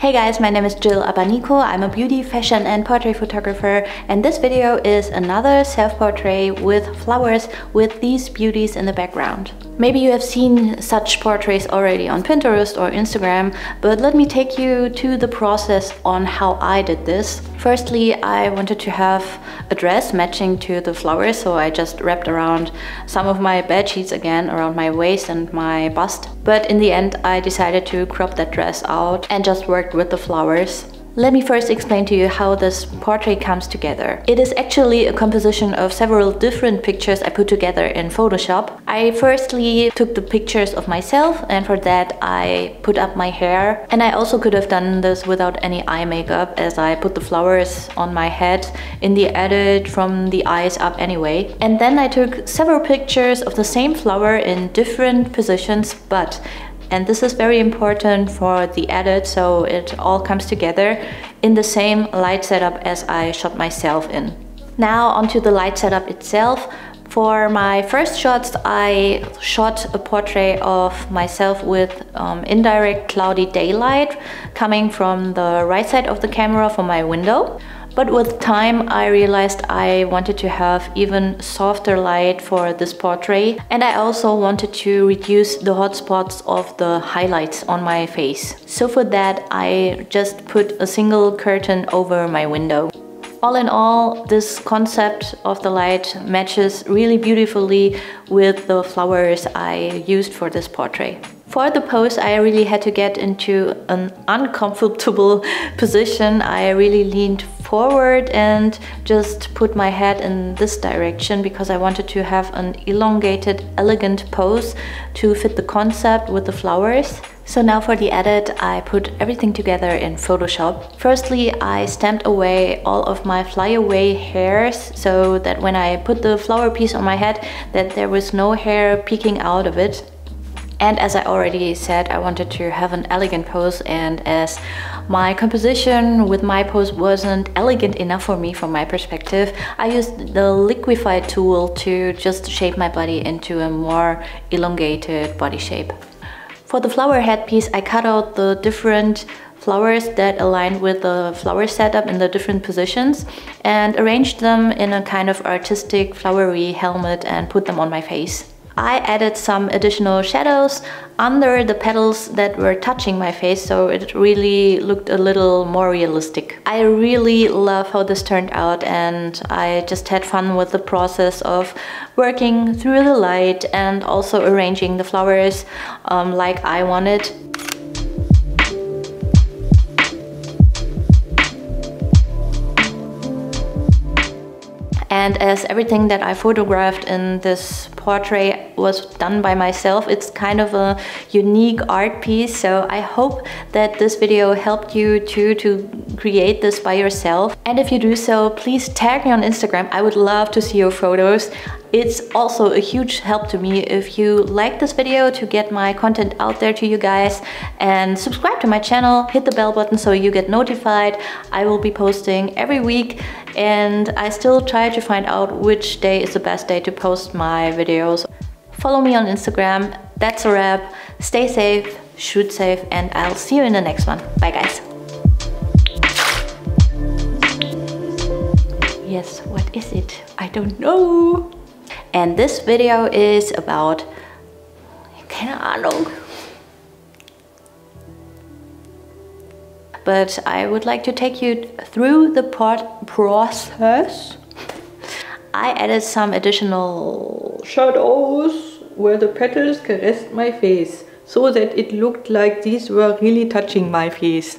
Hey guys, my name is Jill Abanico. I'm a beauty, fashion and portrait photographer and this video is another self-portrait with flowers with these beauties in the background. Maybe you have seen such portraits already on Pinterest or Instagram, but let me take you to the process on how I did this. Firstly, I wanted to have a dress matching to the flowers, so I just wrapped around some of my bed sheets again around my waist and my bust. But in the end, I decided to crop that dress out and just worked with the flowers. Let me first explain to you how this portrait comes together. It is actually a composition of several different pictures I put together in Photoshop. I firstly took the pictures of myself and for that I put up my hair. And I also could have done this without any eye makeup as I put the flowers on my head in the edit from the eyes up anyway. And then I took several pictures of the same flower in different positions but and this is very important for the edit so it all comes together in the same light setup as I shot myself in. Now onto the light setup itself. For my first shots, I shot a portrait of myself with um, indirect cloudy daylight coming from the right side of the camera from my window. But with time I realized I wanted to have even softer light for this portrait and I also wanted to reduce the hotspots of the highlights on my face. So for that I just put a single curtain over my window. All in all, this concept of the light matches really beautifully with the flowers I used for this portrait. For the pose, I really had to get into an uncomfortable position. I really leaned forward and just put my head in this direction because I wanted to have an elongated, elegant pose to fit the concept with the flowers. So now for the edit, I put everything together in Photoshop. Firstly, I stamped away all of my flyaway hairs so that when I put the flower piece on my head, that there was no hair peeking out of it. And as I already said, I wanted to have an elegant pose and as my composition with my pose wasn't elegant enough for me from my perspective, I used the liquify tool to just shape my body into a more elongated body shape. For the flower headpiece, I cut out the different flowers that aligned with the flower setup in the different positions and arranged them in a kind of artistic flowery helmet and put them on my face. I added some additional shadows under the petals that were touching my face so it really looked a little more realistic. I really love how this turned out and I just had fun with the process of working through the light and also arranging the flowers um, like I wanted. And as everything that I photographed in this portrait was done by myself, it's kind of a unique art piece. So I hope that this video helped you too to create this by yourself. And if you do so, please tag me on Instagram. I would love to see your photos. It's also a huge help to me if you like this video to get my content out there to you guys and subscribe to my channel, hit the bell button so you get notified. I will be posting every week and I still try to find out which day is the best day to post my videos. Follow me on Instagram. That's a wrap. Stay safe, shoot safe, and I'll see you in the next one. Bye guys. Yes, what is it? I don't know. And this video is about, keine Ahnung. But I would like to take you through the part process. I added some additional shadows where the petals caressed my face so that it looked like these were really touching my face.